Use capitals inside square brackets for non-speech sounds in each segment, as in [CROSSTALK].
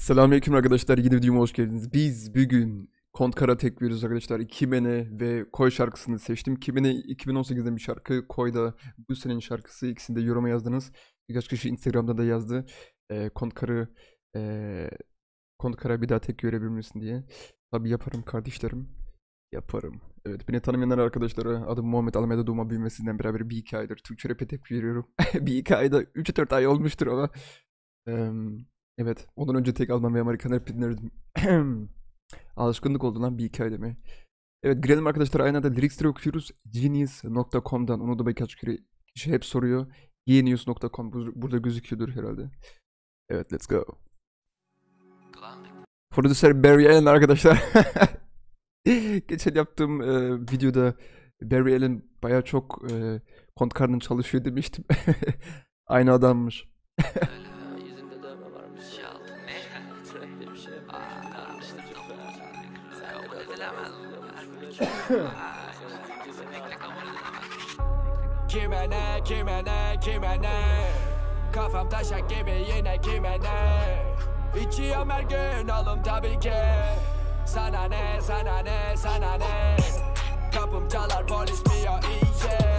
Selamünaleyküm arkadaşlar. Yeni videoma hoş geldiniz. Biz bugün Kontkara tek veriyoruz arkadaşlar. Kimene ve Koy şarkısını seçtim. Kimene 2018'den bir şarkı, Koy da bu senenin şarkısı. İkisini de yoruma yazdınız. Birkaç kişi Instagram'da da yazdı. E, Kontkar'ı e, Kontkara bir daha tek görebilir misin diye. Tabi yaparım kardeşlerim. Yaparım. Evet beni tanımayanlar arkadaşlara adım Muhammed Almeda doğma büyümesinden beraber bir iki aydır Türkçe rap'e tek veriyorum. [LAUGHS] bir iki ayda 3-4 ay olmuştur ama. Em, Evet. Ondan önce tek Alman ve Amerikan rap dinlerdim. [CLEARS THROAT] Alışkınlık oldu lan bir iki ay. Evet girelim arkadaşlar aynı anda Lyrics'leri okuyoruz. Genius.com'dan onu da birkaç kişi hep soruyor. Genius.com bu- burada gözüküyordur herhalde. Evet let's go. Producer Barry Allen arkadaşlar. [LAUGHS] Geçen yaptığım e, videoda Barry Allen baya çok e, kontkarının çalışıyor demiştim. [LAUGHS] Aynı adammış. [LAUGHS] edilemez Kesinlikle kabul edilemez Kime ne, kime ne, kime ne Kafam taşak gibi yine kime ne İçiyorum her gün oğlum tabii ki Sana ne, sana ne, sana ne Kapım çalar polis mi ya iyice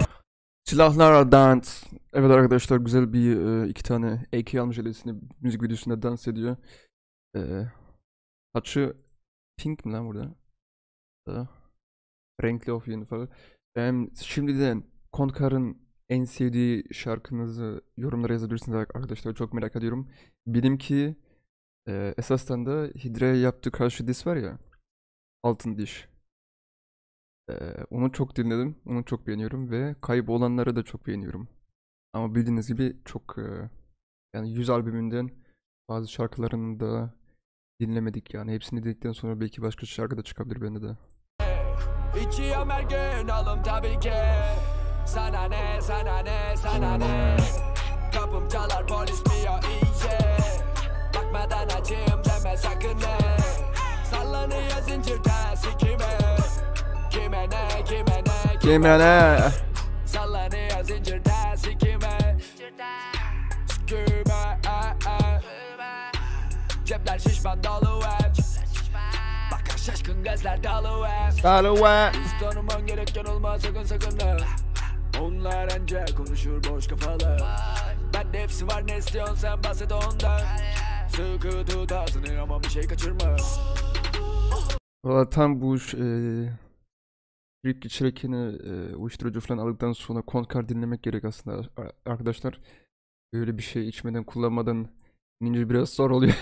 Silahlarla dans. Evet arkadaşlar güzel bir e, iki tane AK almış elesini müzik videosunda dans ediyor. E, saçı pink mi lan burada? Renkli of falan. Em, şimdiden Kontkar'ın en sevdiği şarkınızı yorumlara yazabilirsiniz arkadaşlar. Çok merak ediyorum. Benimki e, esasdan da Hidre'ye yaptığı karşı diss var ya. Altın Diş. Ee, onu çok dinledim. Onu çok beğeniyorum ve kaybolanları da çok beğeniyorum. Ama bildiğiniz gibi çok e, yani 100 albümünden bazı şarkılarını da dinlemedik yani. Hepsini dinledikten sonra belki başka şarkı da çıkabilir bende de. İçiyorum her gün oğlum tabii ki. Sana ne, sana ne, sana ne? Kapım çalar polis ya iyice. Bakmadan açayım deme sakın ne. Sallanıyor zincirden sikime. Kime ne, kime ne, Kime ne? Sallanıyor zincirden sikime. Sikime, e, e. Cepler şişman dolu hep şaşkın gözler hep Alo Biz tanıman gereken olmaz sakın sakın ha. Onlar anca konuşur boş kafalı Ben de hepsi var ne istiyorsun sen bahset ondan Sıkı tut ağzını ama bir şey kaçırma Valla tam bu ş- e, Rip geçirekini e, uyuşturucu falan aldıktan sonra Kontkar dinlemek gerek aslında arkadaşlar. Böyle bir şey içmeden kullanmadan inince biraz zor oluyor.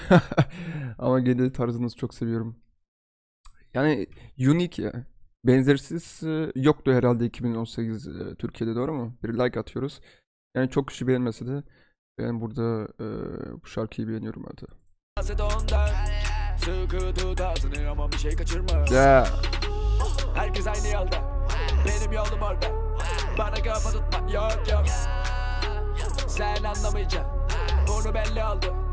[LAUGHS] Ama gene tarzınızı çok seviyorum. Yani unique. Benzersiz e, yoktu herhalde 2018 e, Türkiye'de doğru mu? Bir like atıyoruz. Yani çok kişi beğenmese de ben burada e, bu şarkıyı beğeniyorum hadi. Ya. Herkes aynı yolda Benim yolum orada Bana kafa tutma yok yok Sen anlamayacaksın Bunu belli oldu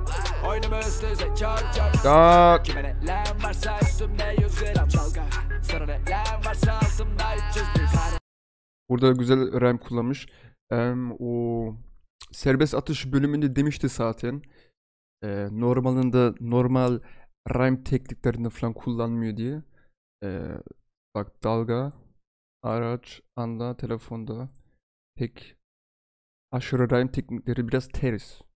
Oyunumu üst üze çok çok Tak. Kime ne lan varsa üstümde 100 gram çalga Sana ne lan varsa altımda 300 bir tane Burada güzel rhyme kullanmış. Em, o serbest atış bölümünde demişti zaten. E, normalinde normal rhyme tekniklerini falan kullanmıyor diye. E, bak dalga, araç, anda, telefonda pek aşırı rhyme teknikleri biraz ters.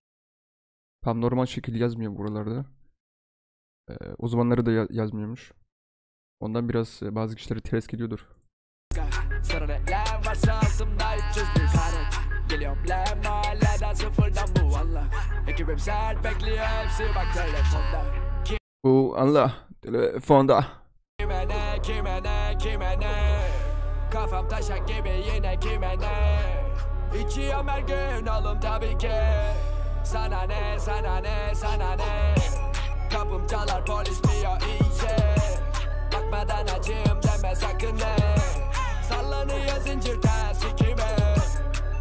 Tam normal şekilde yazmıyor buralarda. E, o zamanları da ya- yazmıyormuş. Ondan biraz e, bazı kişilere ters geliyordur. Sana ne lan varsa altımda 300 bir tane Geliyorum lan mahalleden sıfırdan bu valla Ekibim sert bekliyor hepsi bak telefonda Bu Allah telefonda. Kime ne, kime ne, kime ne Kafam taşak gibi yine kime ne İçiyorum her gün oğlum tabii ki Sana ne, sana ne, sana ne Kapım çalar polis ya iyice Bakmadan açayım deme sakın ne Sallanıyor zincirden sikime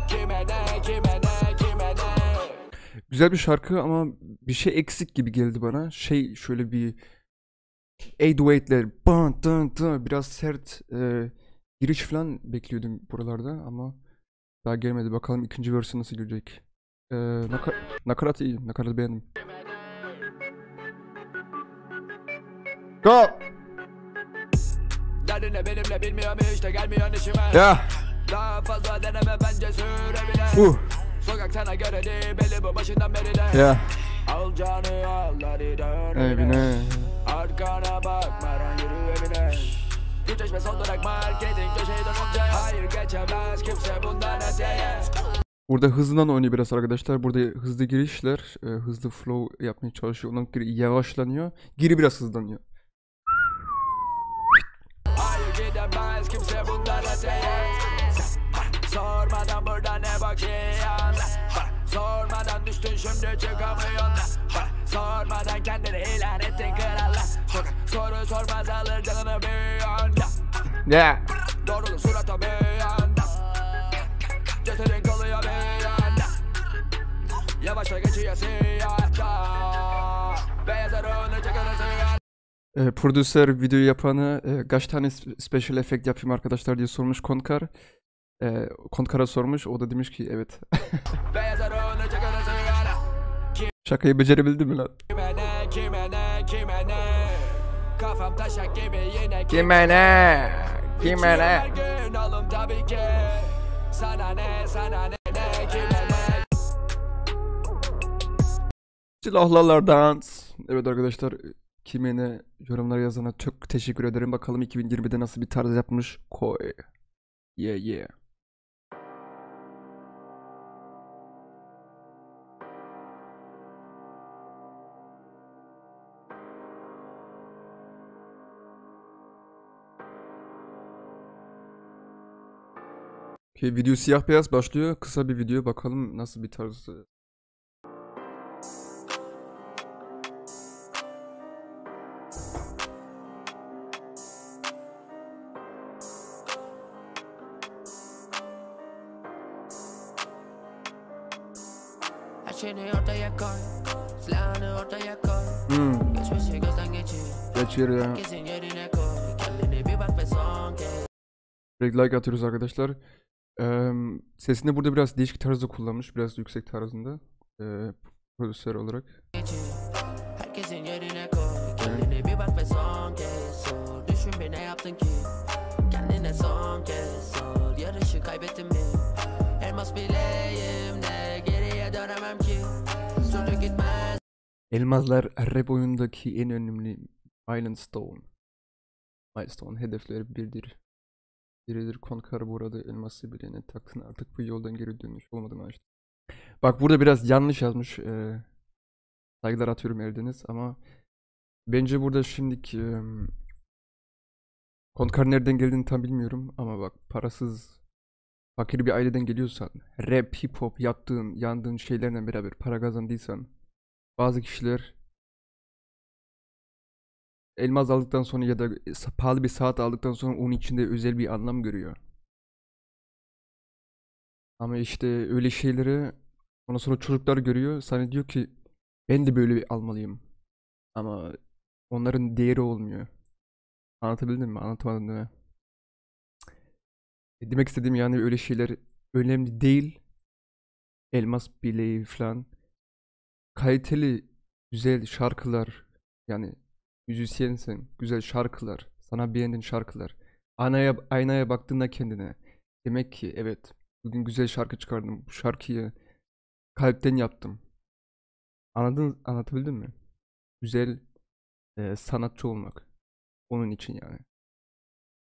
Kime ne, kime ne, kime ne Güzel bir şarkı ama bir şey eksik gibi geldi bana. Şey şöyle bir 808'ler bam dın dın biraz sert e, giriş falan bekliyordum buralarda ama daha gelmedi. Bakalım ikinci versi nasıl gelecek. E, naka- nakarat iyi. Nakarat beğendim. Go! Derdin ne benimle bilmiyorum işte gelmiyor işime Ya! Daha fazla deneme bence süre bile Uh! Sokak sana göre değil belli bu başından beri de Ya! Al canı al hadi dön Evine. Arkana bakmadan yürü evine Güçleşme son durak marketing köşeyi dönünce Hayır geçemez kimse bundan öteye Burada hızından oynuyor biraz arkadaşlar. Burada hızlı girişler, e, hızlı flow yapmaya çalışıyor. Ondan geri yavaşlanıyor. Geri biraz hızlanıyor. Sormadan burada ne bakıyorsun Sormadan düştün şimdi çıkamıyorsun Sormadan kendini ilan ettin kralla soru sormaz alır canını bir anda Ya! Doğruluk surata bir anda Cesedin Yavaşça geçiyor siyahta Beyaz arığını çıkarır siyah E, prodüser video yapanı e, kaç tane sp- special effect yapayım arkadaşlar diye sormuş Kontkar. E, Kontkar'a sormuş. O da demiş ki evet. [LAUGHS] Şakayı becerebildim mi lan? Kime ne kime ne kime ne Kafam taşak gibi yine Kime ne? İçiyorum her gün alım tabii ki Sana ne sana ne ne kime ne Silahlılar dans. Evet arkadaşlar kime ne yorumlar yazana çok teşekkür ederim. Bakalım 2020'de nasıl bir tarz yapmış. Koy. Yeah yeah. Okay, video siyah beyaz başlıyor. Kısa bir video bakalım nasıl bir tarz Şeyini ortaya koy Silahını ortaya koy Hmm, Geçmişi gözden geçir geçir ya. Kesin yerine koy Kendine bir bak ve son kez Direkt like atıyoruz arkadaşlar. Eee sesini burada biraz değişik tarzda kullanmış. Biraz yüksek tarzında. Eee prodüser olarak. geçir Herkesin yerine koy Kendine bir bak ve son kez sor Düşün bir ne yaptın ki Kendine son kez sor Yarışı kaybettin mi Elmas bileyim Elmazlar rap oyundaki en önemli milestone. Milestone hedefleri birdir. Biridir Konkar bu arada elması bilene taktın artık bu yoldan geri dönüş olmadı mı işte. Bak burada biraz yanlış yazmış. eee saygılar atıyorum Erdeniz ama bence burada şimdiki eee Konkar nereden geldiğini tam bilmiyorum ama bak parasız fakir bir aileden geliyorsan rap, hip hop yaptığın, yandığın şeylerle beraber para kazandıysan bazı kişiler elmas aldıktan sonra ya da pahalı bir saat aldıktan sonra onun içinde özel bir anlam görüyor. Ama işte öyle şeyleri ondan sonra çocuklar görüyor. Sana diyor ki ben de böyle bir almalıyım. Ama onların değeri olmuyor. Anlatabildim mi? Anlatamadım değil mi? E, Demek istediğim yani öyle şeyler önemli değil. Elmas bileği falan. Kaliteli, güzel şarkılar. Yani müzisyensen, güzel şarkılar. Sana beğendiğin şarkılar. Aynaya, aynaya baktığında kendine. Demek ki evet, bugün güzel şarkı çıkardım. Bu şarkıyı kalpten yaptım. Anladın, anlatabildim mi? Güzel e, sanatçı olmak. Onun için yani.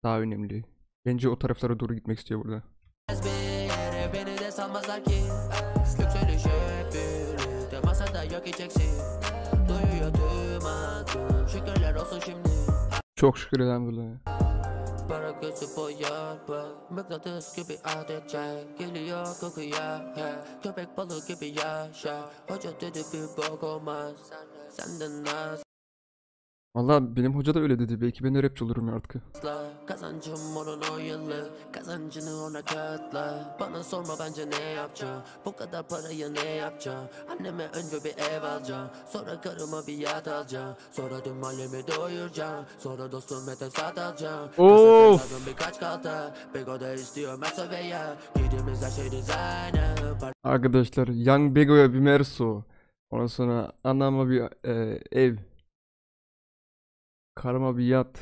Daha önemli. Bence o taraflara doğru gitmek istiyor burada. Beni de sanmazlar ki birlikte Edeceksin Duyuyor tüm aklım Şükürler olsun şimdi. Çok şükür elhamdülillah. Para gözü boyar bak. Mıknatıs gibi adetçe Geliyor kokuya. He. Köpek balığı gibi yaşa. Hoca dedi bir bok olmaz. Senden az Valla benim hoca da öyle dedi. Belki ben de rapçi olurum ya artık. Kazancım onun o yıllık Kazancını ona katla Bana sorma bence ne yapacağım Bu kadar parayı ne yapacağım Anneme önce bir ev alacağım Sonra karıma bir yat alacağım Sonra tüm mahallemi doyuracağım Sonra dostum sat alacağım Of! Birkaç kalta Bego da istiyor Merso veya Giydiğimiz her şey designer Arkadaşlar Young Bego'ya bir Merso. Ondan sonra anama bir e, ev. Karma bir yat.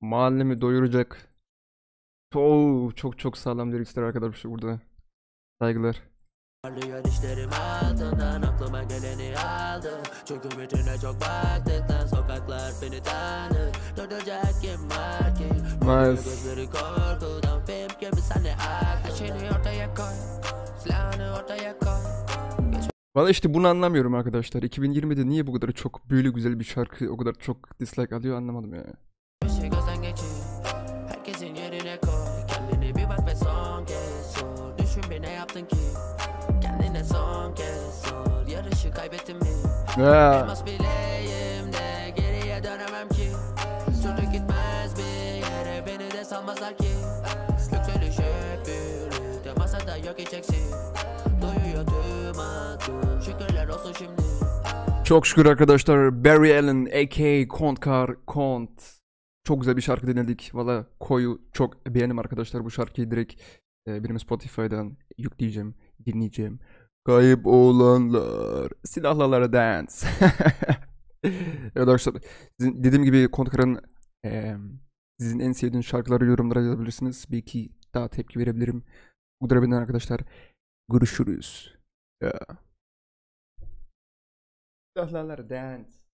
Mahallemi doyuracak. Oo, çok çok sağlam lirikler arkadaşlar burada. Saygılar. Parlıyor işlerim altından aklıma geleni aldı Çünkü bütüne çok baktık lan sokaklar beni tanır Durduracak kim var ki Nice. Gözleri korkudan film gibi sahne aktı Ateşini ortaya koy Silahını ortaya koy Valla işte bunu anlamıyorum arkadaşlar. 2020'de niye bu kadar çok böyle güzel bir şarkı o kadar çok dislike alıyor anlamadım ya. Şey Ya. Ki. De salmazlar masada yok Çok şükür arkadaşlar. Barry Allen a.k.a. Kontkar Kont. Çok güzel bir şarkı dinledik. Valla koyu çok beğendim arkadaşlar. Bu şarkıyı direkt e, benim Spotify'dan yükleyeceğim, dinleyeceğim. Kayıp olanlar, silahlılara dance. [LAUGHS] evet arkadaşlar, sizin, dediğim gibi Kontkar'ın e, sizin en sevdiğiniz şarkıları yorumlara yazabilirsiniz. Belki daha tepki verebilirim. Bu arkadaşlar. Görüşürüz. Ya. Silahlılara dance.